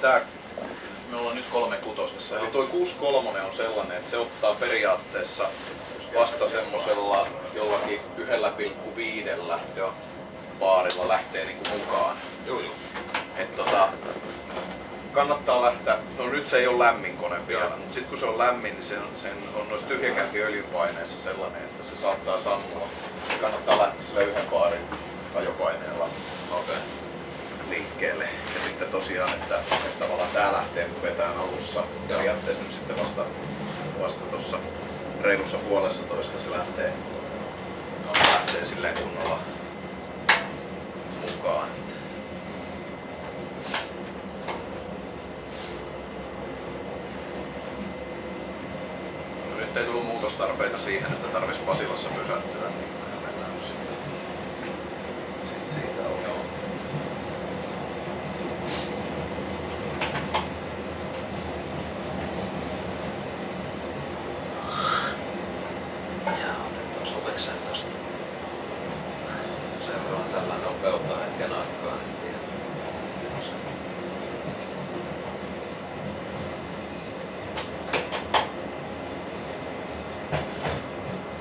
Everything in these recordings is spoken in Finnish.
tää, me ollaan nyt kolme kutosessa. Eli toi 63 on sellainen, että se ottaa periaatteessa vasta semmosella jollakin 1,5 baarilla lähtee niinku mukaan. Joo, joo. Et tota, kannattaa lähteä, no nyt se ei ole lämmin kone vielä, mutta sitten kun se on lämmin, niin sen, sen on noissa tyhjäkämpi öljypaineissa sellainen, että se saattaa sammua. Kannattaa lähteä sillä yhden baarin ajopaineella Okei. Liikkeelle. Ja sitten tosiaan, että, että tavallaan tää lähtee nyt vetään alussa. Periaatteessa nyt sitten vasta, vasta tuossa reilussa puolessa toista se lähtee, no, lähtee silleen kunnolla mukaan. No, nyt ei tullut muutostarpeita siihen, että tarvitsisi Pasilassa pysähtyä, niin me mennään nyt sitten, sitten siitä on. Joo. Ja otetaan ovekseen tosta. Seuraan tällä nopeutta hetken aikaa, en tiedä. miten se-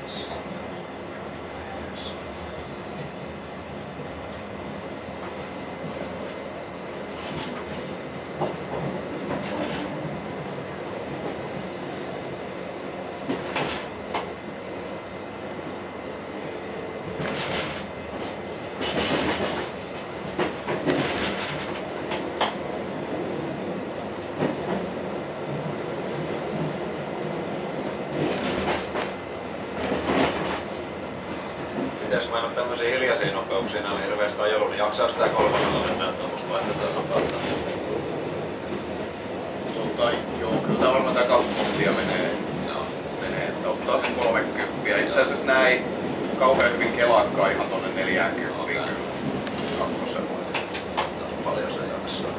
Missä sitä on? GPS. Mä en oo tämmösiä hiljaisia nopeuksia näillä hirveästi ajellut, niin jaksaa sitä kolmannella mennä tuommoista vaihdetaan nopeutta. Tota, joo, kyllä tää varmaan tää kaksi tuntia menee, Joo. menee että ottaa sen 30. Itse asiassa näin kauhean hyvin kelakkaa ihan tonne 40 Okei. kyllä. Kakkosella. Katsotaan paljon se jaksaa.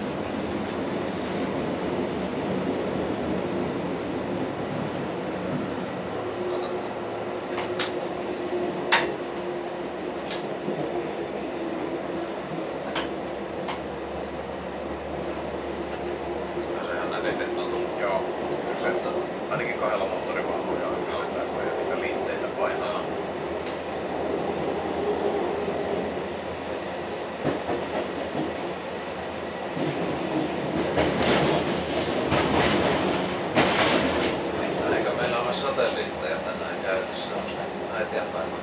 Kyllä se ihan nätisti tuntuisi. Joo, kyllä se ainakin kahdella moottorivaunulla on vetää, kun ei niitä liitteitä painaa. Mitä, Eikä meillä ole satelliitteja tänään käytössä, on se äitienpäivä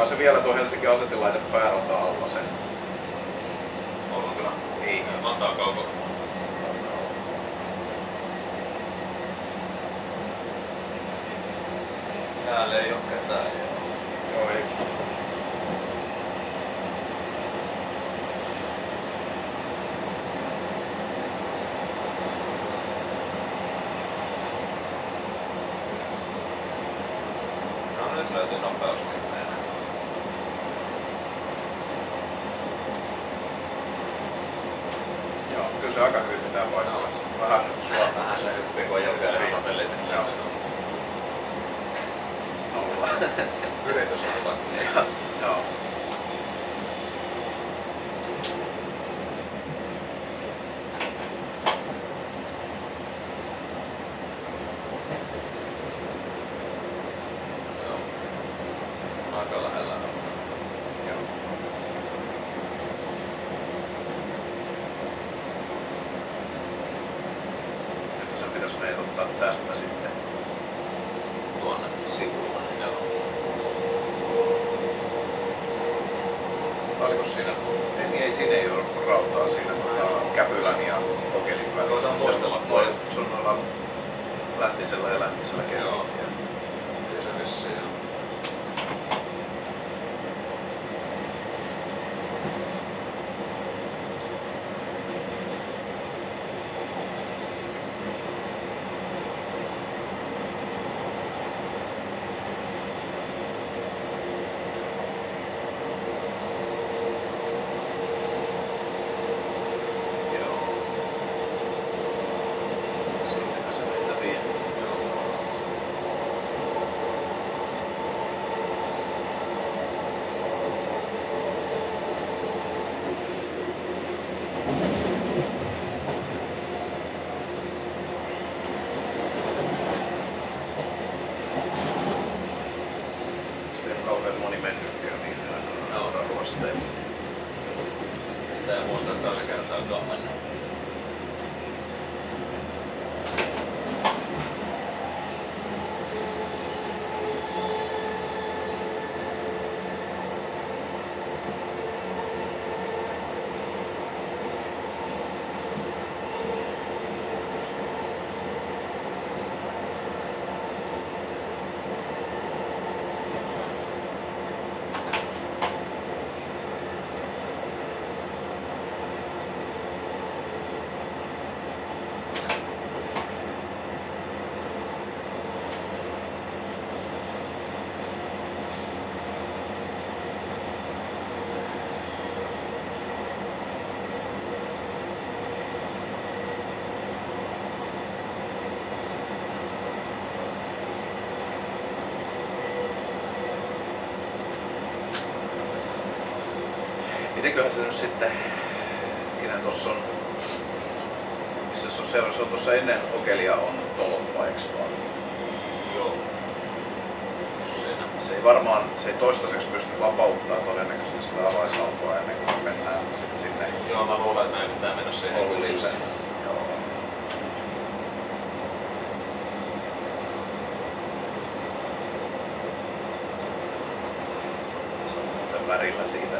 Vai se vielä tuo Helsingin asetinlaite päärata alla sen? Ollaan kyllä. Niin. Vantaan kauko. Täällä ei oo ketään. joo. Joo, ei. No nyt löytyy nopeuskin meillä. Joo, kyllä se aika hyvin pitää paikalla. Vähän nyt sua Vähän se oo vielä Niin. satelliitit Joo. löytynyt. nolla. Yritys on hyvä. Joo. Aika lähellä on. Joo. Että sen pitäisi meidät ottaa tästä sitten. Tuonne sivulle. Joo. Tai oliko siinä? Ei, niin ei siinä ei ole rautaa siinä tota, Käpylän ja Kokelin välissä. Koetaan Se muistella on- toi. Se on noilla Lättisellä ja Lättisellä keskellä. Kyllä se vissiin on. Joo. Sinnehän se meitä vie. Sitten kauhean moni mennytkään niin Joo. ruosteilla. Pitää muistaa tällä kertaa mennä. Mitenköhän se nyt sitten, hetkinen tossa on, missä se on, se on, se on tuossa ennen Okelia on tolppa, eiks vaan? Joo. Siinä. Se ei varmaan, se ei toistaiseksi pysty vapauttaa todennäköisesti sitä avaisalkoa ennen kuin mennään sit sinne Joo, mä luulen, että meidän pitää mennä siihen muuten värillä siitä.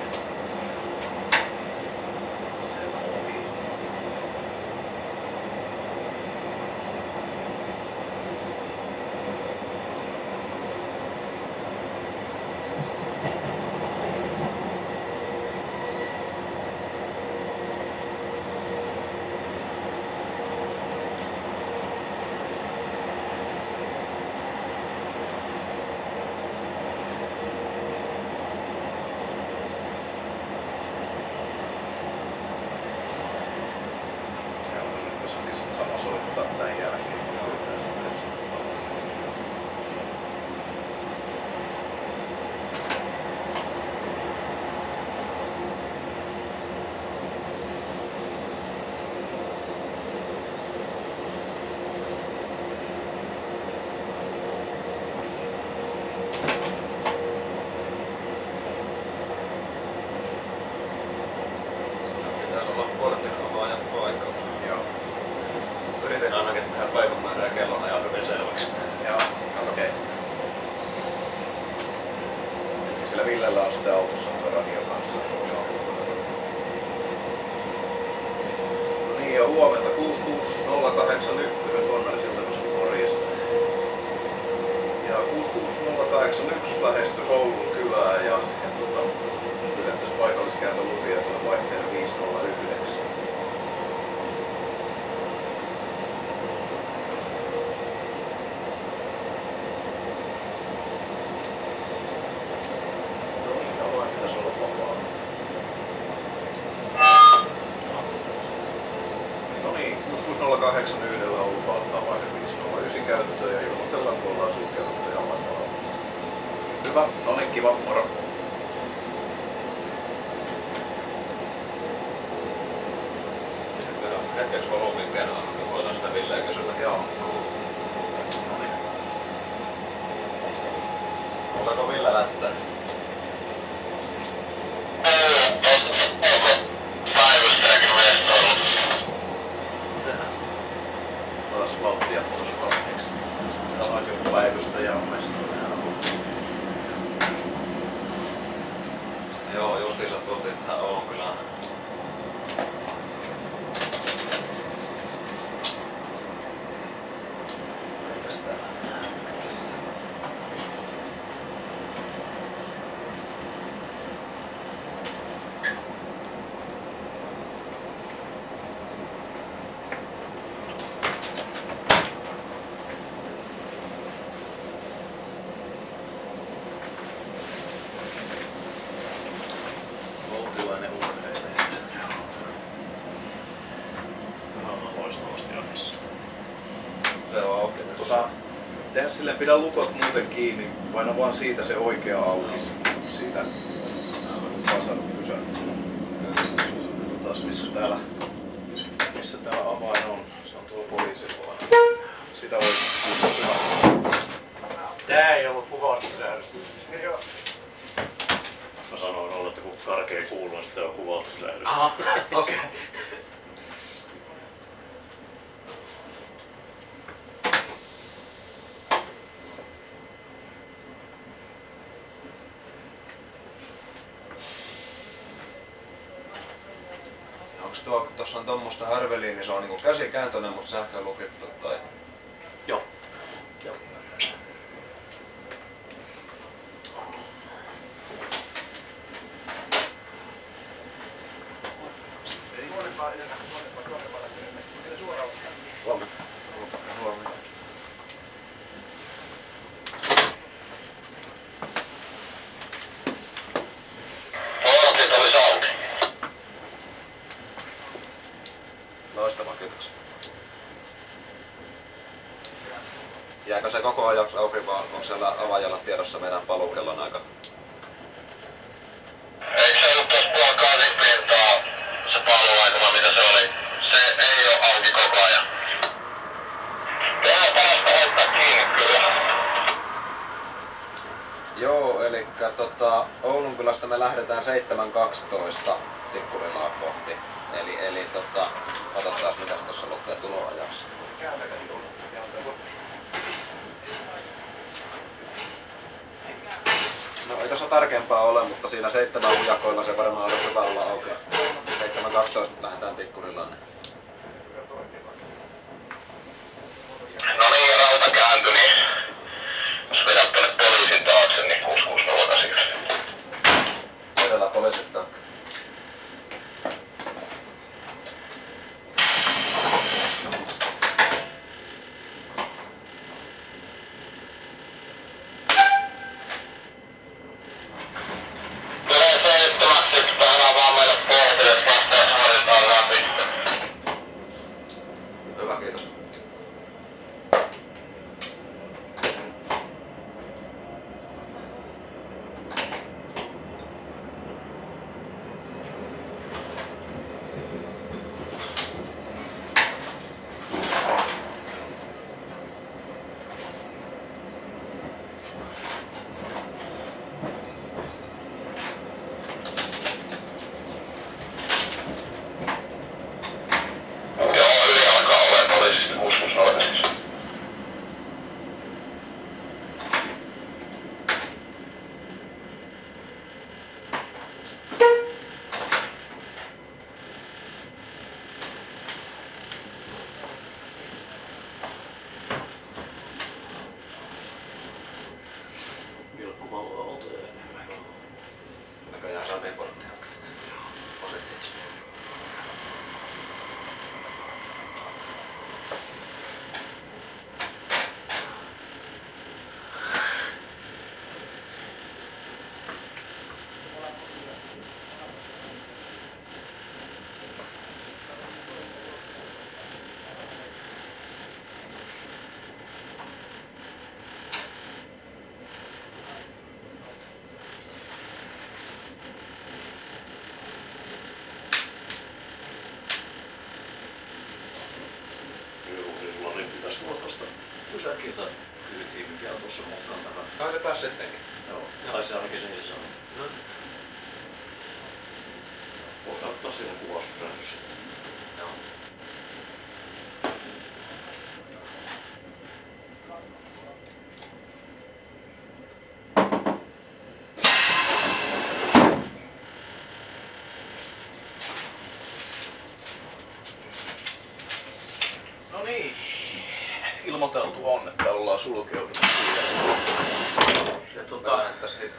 Auki. Tota, tehdä silleen, pidä lukot muuten kiinni, paina vaan siitä se oikea aukis. Siitä vasan pysäyttää. Taas missä täällä, missä täällä avain on. Se on tuo poliisin puolella. Sitä voi hyvä. Tää ei ollut kuvaustosäädöstä. Mä sanoin olla, että kun karkea kuuluu, niin sitten on kuvaustosäädöstä. Aha, okei. Okay. Onks tuo, kun härveliä, niin se on niinku käsikääntöinen, mutta sähkölukittu tai... Joo. Joo. Huomenta. Huomioon. Portit olisi auki. Loistavaa, kiitoksia. Jääkö se koko ajaksi auki vaan onko siellä tiedossa meidän paluukellon aika? Eikö se ollut tuossa puoli kaasin pintaa se paluaika vai mitä se oli? Se ei ole auki koko ajan. Tehdään parasta hoitaa kiinni kyllä. Joo, eli tota, Oulun kylästä me lähdetään 7.12 Tikkurilaa kohti. Eli, eli tota, katsotaan mitä tuossa lukee tuloajaksi. No ei tuossa tarkempaa ole, mutta siinä seitsemän ujakoilla se varmaan olisi hyvä olla auki. 7.12 lähdetään Tikkurilaan. No pysäkkiä tai kyytiin, mikä on tuossa mutkan takana. Tai se pääsi sittenkin. Joo, tai se ainakin sen se sanoi. Voi ottaa sinne kuvaus pysähdys sitten. oteltu on, että ollaan sulkeutunut. Se, tota, että se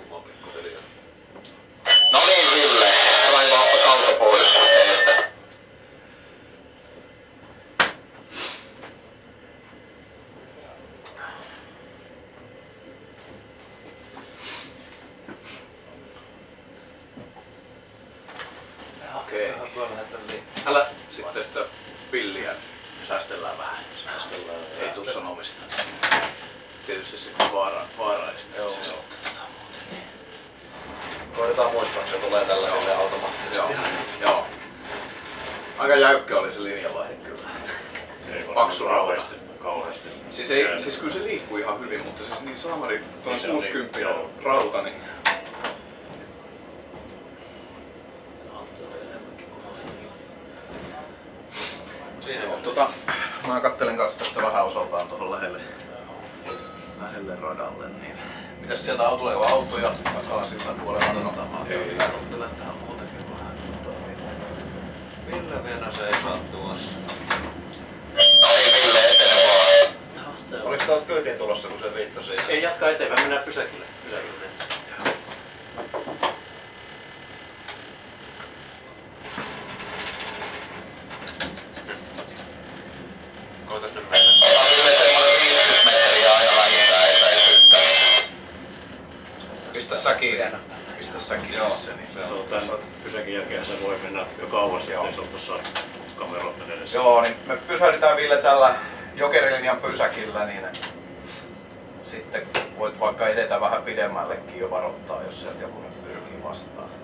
pysäkin jälkeen se voi mennä jo kauas, Joo. Niin ettei se ole tuossa kameroiden edessä. Joo, niin me pysähdytään Ville tällä jokerilinjan pysäkillä, niin sitten voit vaikka edetä vähän pidemmällekin jo varoittaa, jos sieltä joku nyt pyrkii vastaan.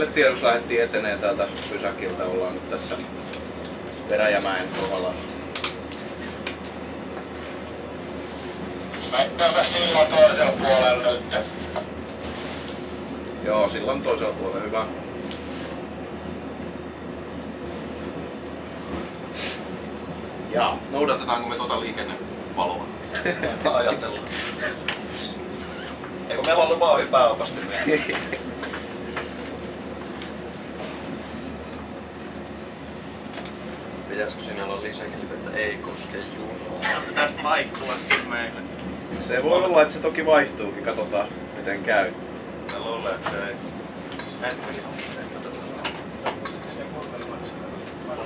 Villelle tiedoksi lähdettiin eteneen täältä pysäkiltä. Ollaan nyt tässä Veräjämäen kohdalla. Näyttääpä silloin toisella puolella nyt. Joo, sillan toisella puolella hyvä. Ja noudatetaanko me tuota liikennevaloa? Ajatellaan. Eikö meillä on lupa ohi pääopasti vielä? Pitäisikö siinä olla lisäkilpi, että ei koske junaa? Pitäisi vaihtuakin meille. Se voi olla, että se toki vaihtuukin. Katsotaan, miten käy. Mä luulen, että se ei.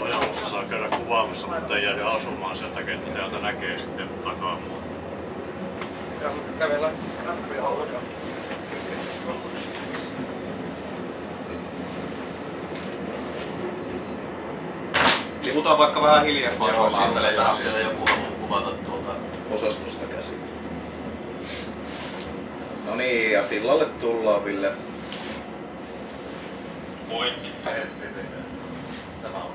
Ajamuksessa saa käydä kuvaamassa, mutta ei jäädä asumaan sen takia, että täältä näkee sitten takaa mua. Kävellä. Liputaan vaikka vähän hiljempaa. Joo, ajattelen, jos siellä joku haluaa kuvata tuolta. osastosta käsin. No niin, ja sillalle tullaan, Ville. Pointti. Tämä on.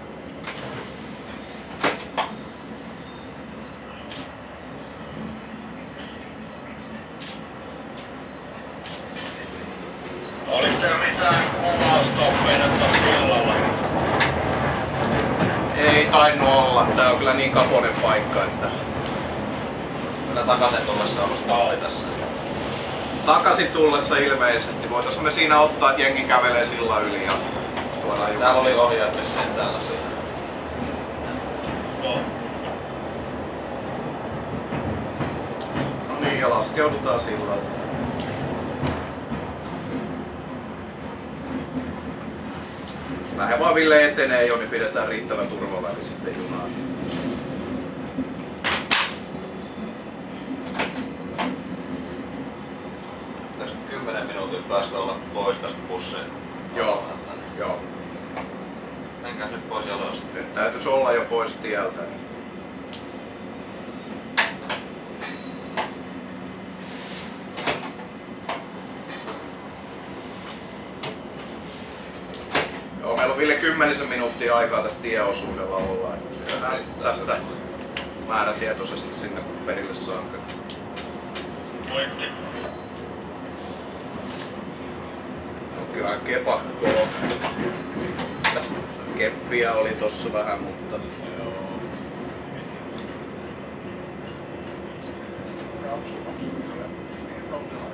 Olis teillä mitään kuvaustoppeita tuossa sillalla? Ei tainnut olla. Tää on kyllä niin kaponen paikka, että Kyllä takaisin tullessa on stalli tässä. Takaisin tullessa ilmeisesti. Voitaisiin me siinä ottaa, että jengi kävelee sillä yli ja tuodaan Täällä oli ohjaat siinä. Joo. No niin, ja laskeudutaan sillalta. Lähde vaan Ville etenee jo, niin pidetään riittävän turvaväli sitten junaan. 10 minuutin päästä olla pois tästä bussin? Joo. Joo. Menkää nyt pois jaloista. Nyt täytyisi olla jo pois tieltä. Niin. Joo, meillä on Ville kymmenisen minuuttia aikaa tästä tieosuudella olla. tästä määrätietoisesti sinne perille saakka. Pointti. No kyllä kepakkoa. Keppiä oli tossa vähän, mutta...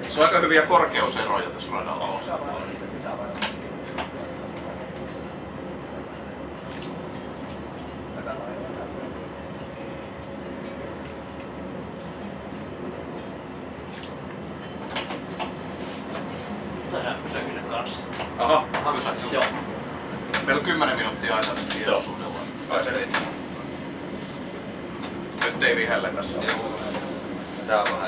Se on aika hyviä korkeuseroja tässä radalla pysäkille kanssa. Aha, Joo. meillä on 10 minuuttia aikaa tästä tieosuudella. Kai se riittää. Nyt ei vihelle tässä. Tää on vähän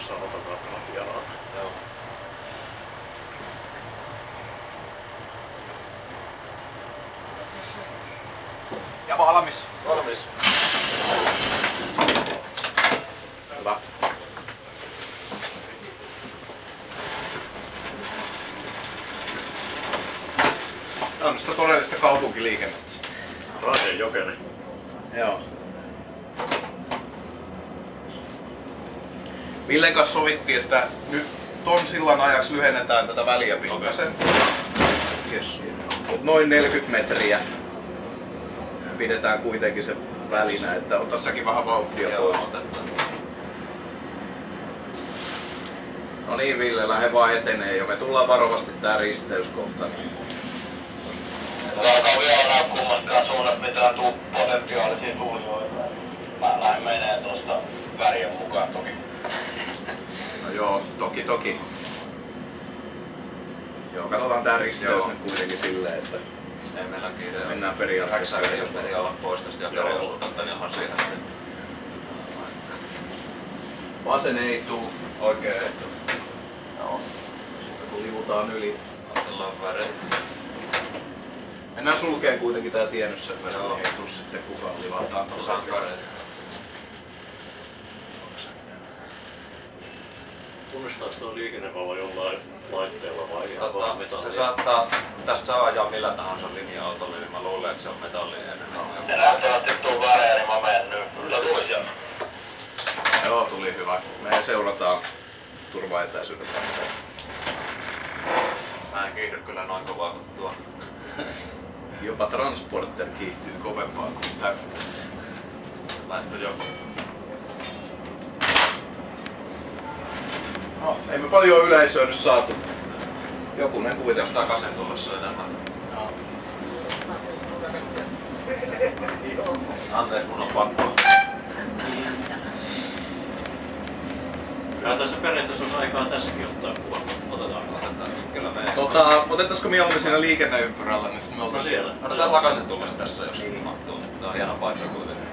jossa on otokarttana tiedon. Joo. Ja valmis. Valmis. Hyvä. Tämä on sitä todellista kaupunkiliikennettä. Raasen jokeri. Joo. Villen kanssa sovittiin, että nyt ton sillan ajaksi lyhennetään tätä väliä pikkasen. Yes. Noin 40 metriä pidetään kuitenkin se välinä, että on tässäkin vähän vauhtia pois. No niin Ville, lähde vaan etenee jo. Me tullaan varovasti tää risteyskohta. Niin. Alkaa vielä nähdä kummastakaan suunnasta mitään tuu potentiaalisia tulijoita. Mä lähden menee tuosta värien mukaan toki. No joo, toki toki. Joo, katsotaan tää risteys Joo. nyt kuitenkin silleen, että Ei meillä kiire. mennään periaatteessa. Häksäri, jos meni olla pois tästä ja periosuudelta, niin onhan siinä. Vasen ei tuu. Oikein ehto. Joo. Kun livutaan yli. Otellaan väreitä. Mennään sulkeen kuitenkin tää tie nyt sen verran, ei tuu sitten kukaan livataan tuossa. Sankareita. Tunnistaako tuo liikennevalo jollain laitteella vai ihan Tota, vaan se saattaa, tästä saa ajaa millä tahansa linja-autolla, niin mä luulen, että se on metallinen. Ne näyttävät nyt tuu värejä, niin mä menen nyt. Kyllä tuli sieltä. Joo, tuli hyvä. Me seurataan turvaetäisyyden päästä. Mä en kiihdy kyllä noin kovaa kuin tuo. Jopa transporter kiihtyy kovempaa kuin tämä. Lähtö joku. No, ei me paljon yleisöä nyt saatu. Jokunen Jos kuitenkin. takaisin tullessa enemmän. Anteeksi, mun on pakko. Kyllä tässä periaatteessa olisi aikaa tässäkin ottaa kuva. Otetaan. Otetaan. Kyllä me Tota, otettaisiko mieluummin siinä liikenneympyrällä, niin sitten me No siellä. Otetaan takaisin tullessa tässä, jos niin. mahtuu. Niin tää on hieno paikka kuitenkin.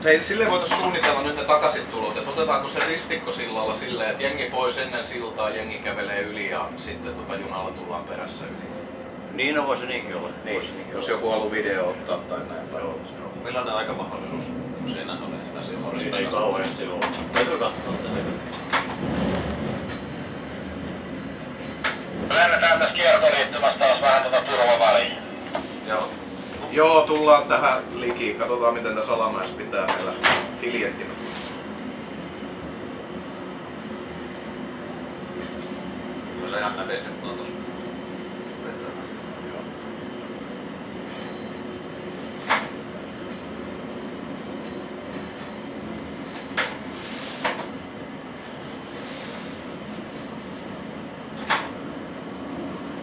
Mut hei, silleen voitais suunnitella nyt ne takaisin tulot, että otetaanko se ristikkosillalla silleen, että jengi pois ennen siltaa, jengi kävelee yli ja sitten tota junalla tullaan perässä yli. Niin, no voisi niinkin olla. Niin, Voisi niinkin jos olla. joku haluaa video ottaa tai näin päin. Joo, Millainen aikamahdollisuus siinä tässä Siinä ei kauheasti ole. Täytyy katsoa tätä. Lennetään tästä kiertoliittymästä taas vähän tuota turvaväliin. Joo. Joo, tullaan tähän liki. Katsotaan miten tässä alamäessä pitää meillä hiljentillä. Kyllä se ihan nätisti on tossa.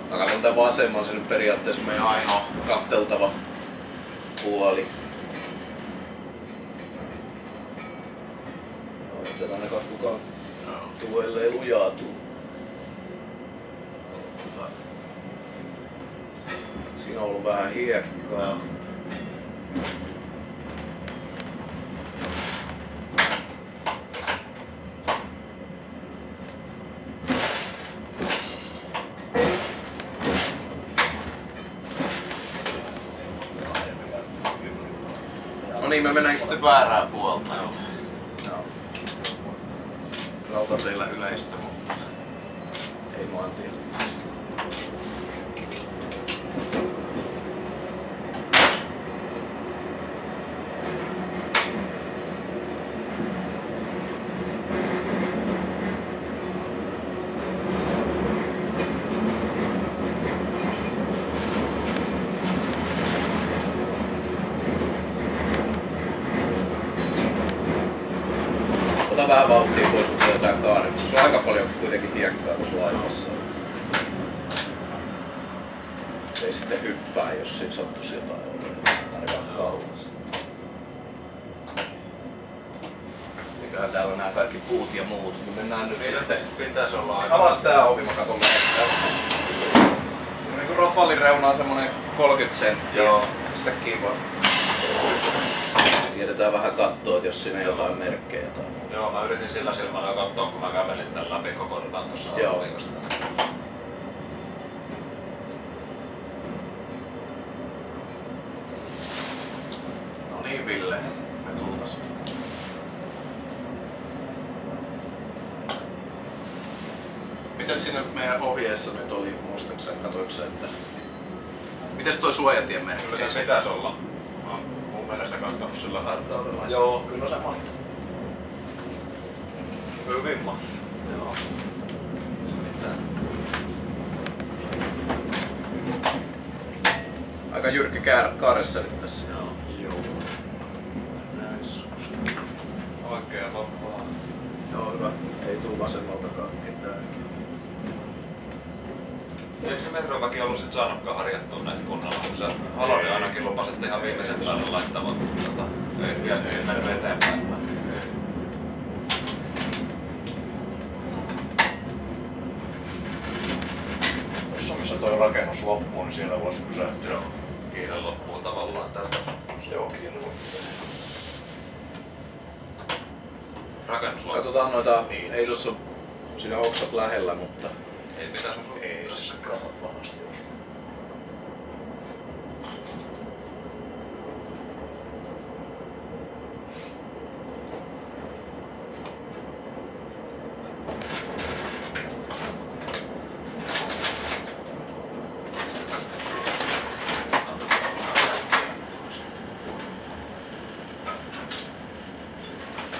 Mä katson tän vasemman, se nyt periaatteessa meidän ainoa katteltava puoli. Joo, ei siellä ainakaan kukaan tuu, ellei lujaa tuu. Siinä on ollut vähän hiekkaa. No niin, me mennään sitten väärää puolta. Joo. Joo. Rautateillä yleistä, mutta ei maantiellä. Otetaan vähän vauhtia pois, kun jotain kaari. Tuossa on aika paljon kuitenkin hiekkaa tuossa laivassa. Ei sitten hyppää, jos siinä sattuisi jotain olemaan ainakaan kauas. Mikähän täällä on nämä kaikki puut ja muut. Me mennään nyt sitten. Pitäisi olla aika... Avas tää ovi, mä katon meidän. Siinä on niinku Rotvallin reuna on semmonen 30 senttiä. Joo. Sitä kiva. Tiedetään vähän katsoa, että jos siinä jotain merkkejä tai muuta. Joo, mä yritin sillä silmällä katsoa, kun mä kävelin tän läpi koko tuossa Joo. aamuviikosta. No niin, Ville. Me tultas. Mitäs siinä meidän ohjeessa nyt oli, muistaakseni, katoiko että... Mites toi suojatien merkki? Kyllä se pitäisi olla. Mä oon mun mielestä kattanut sillä hartaudella. Joo, kyllä se mahtaa. Hyvin mahtaa. Joo. Aika jyrkkä käär, kaaressa nyt tässä. Joo. Joo. Näissä. Oikein vapaa. Joo, hyvä. Ei tuu vasemmaltakaan ketään. Eikö se metroväki ollut sit saanutkaan harjattua näitä kunnolla, kun se Halori ainakin lupasi, että ihan viimeisen päälle laittavat, mutta tota, ei viesti ei mennyt eteenpäin. Tuossa missä toi rakennus loppuu, niin siellä voisi pysähtyä. Joo. Kiire loppuu tavallaan tästä. Joo, kiire loppuu. Rakennus loppuu. Katsotaan noita, Niin. ei tossa ole siinä oksat lähellä, mutta Ei pitäisi olla Ei tässä. se rahat pahasti jos.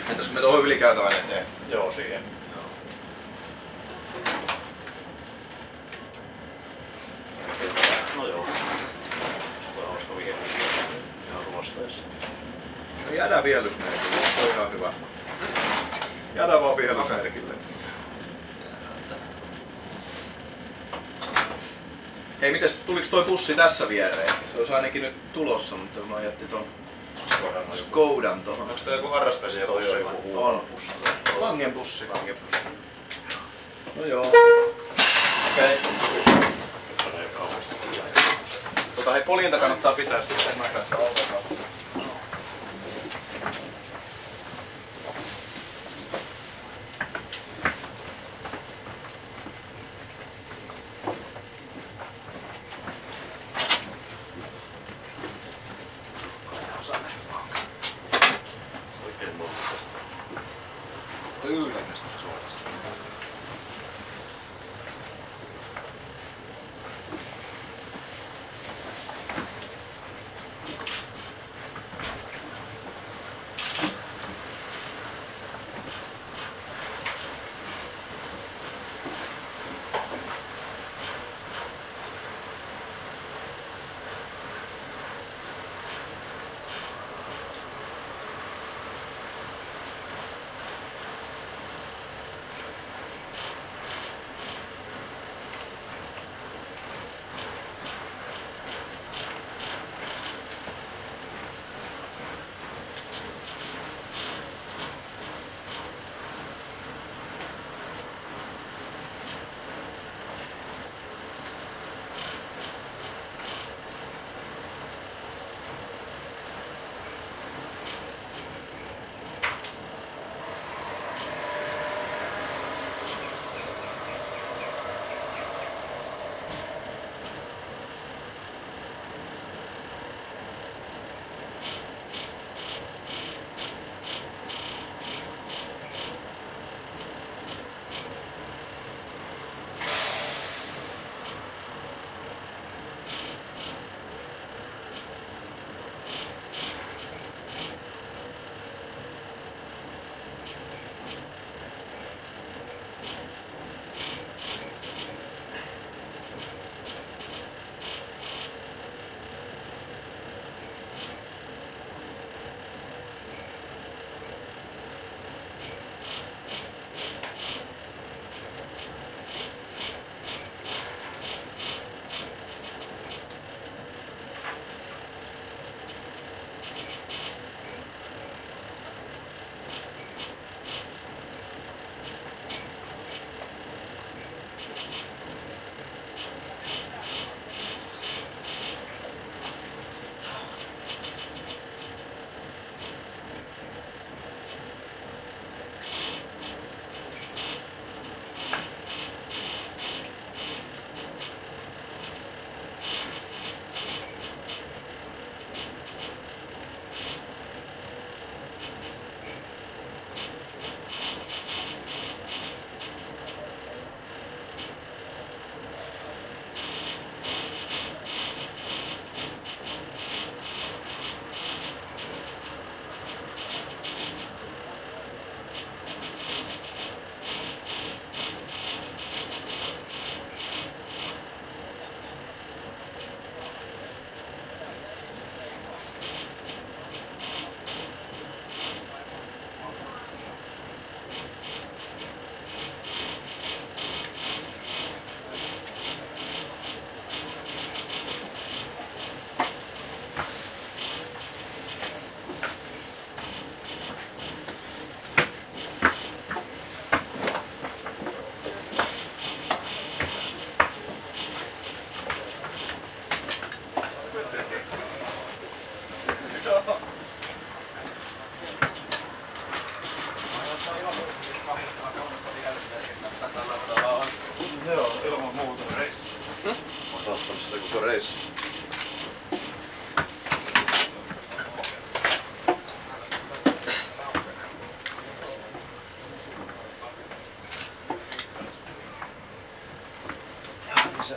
entäs kun me tuohon ylikäytävän eteen? Joo, siihen. No joo. Toi on hauska vihellys. Ihan ruosteessa. No jäädään viellysmerkille, se on ihan hyvä. Jäädään vaan viellysmerkille. Hei, mites, tuliks toi bussi tässä viereen? Se olisi ainakin nyt tulossa, mutta mä jätti ton Skodan tohon. Onko tää joku harrastajien on bussi? pussi. Langen bussi. Langen pussi. No joo. Okei. Kyllä. Tota hei, poljinta kannattaa pitää sitten mä katson.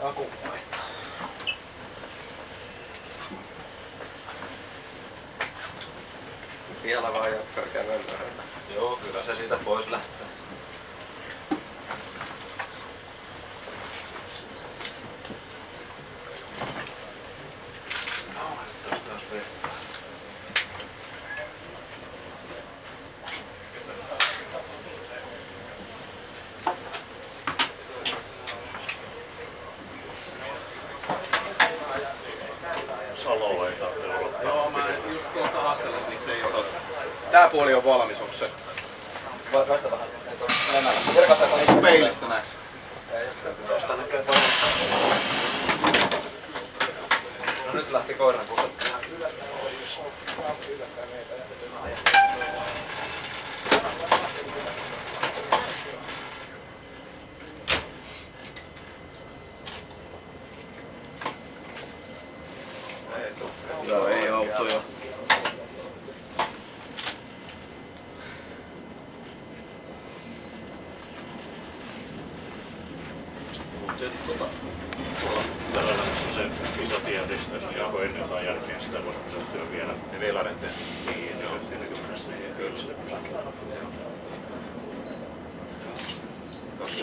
あここ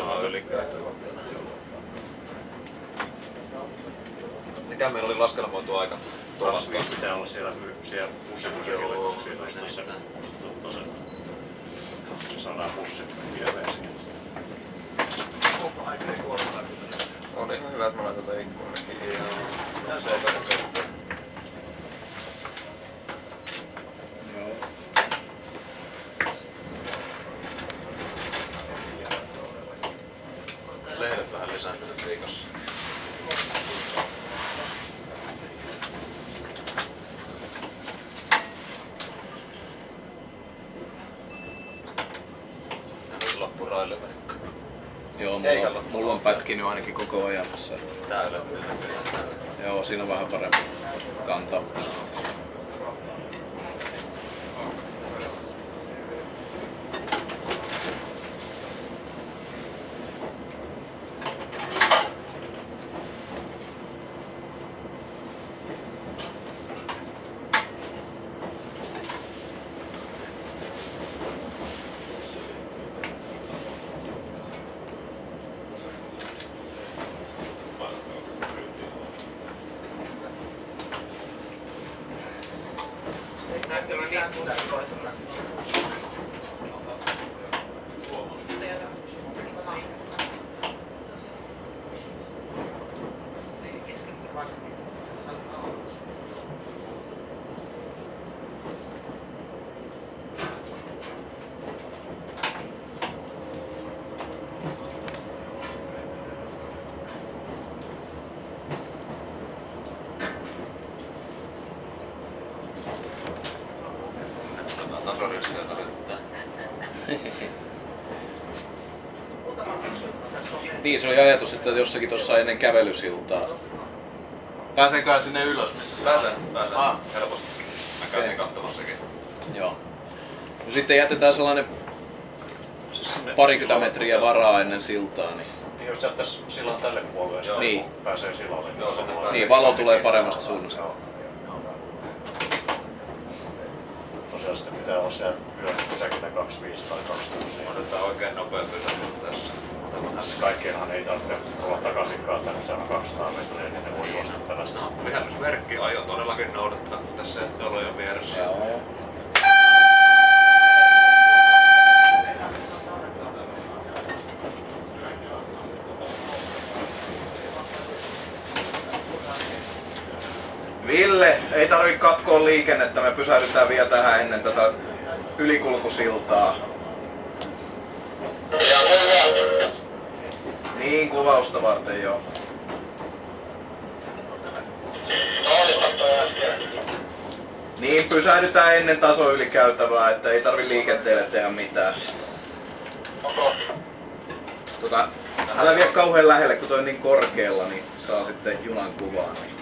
On ylikäytävä. Mikä meillä oli laskelmoitu aika? Tuolla 25 pitää olla siellä, siellä bussipysäkillä, Joo, koska siinä on se, saadaan bussit viereen siihen. On ihan hyvä, että mä laitan tuota ikkunakin. Joo. Niin, se oli ajatus, että jossakin tuossa ennen kävelysiltaa. Pääsenkö sinne ylös, missä se Pääsen, pääsen. Ah. Helposti. Mä kävin katsomassakin. Joo. No sitten jätetään sellainen Siis parikymmentä metriä varaa ennen siltaa. Niin, Niin jos jättäis sillan tälle puolelle, Joo. Niin. pääsee sillalle. Joo, samalla se lailla. niin valo tulee paremmasta suunnasta. Joo. Tosiaan sitten pitää olla siellä yön pysäkillä 25 tai 26. niin Otetaan oikein nopea pysähdys tässä. Kaikkienhan ei tarvitse olla takaisinkaan tänne, se on 200 metriä, niin ne voi juosta tällaista. Lyhennysmerkki aion todellakin noudattaa tässä olojen vieressä. Joo. Ville, ei tarvi katkoa liikennettä, me pysähdytään vielä tähän ennen tätä ylikulkusiltaa. Ja hyvä. Niin, kuvausta varten joo. Niin, pysähdytään ennen taso ylikäytävää, että ei tarvi liikenteelle tehdä mitään. Tota, älä vie kauhean lähelle, kun toi on niin korkealla, niin saa sitten junan kuvaa. Niin.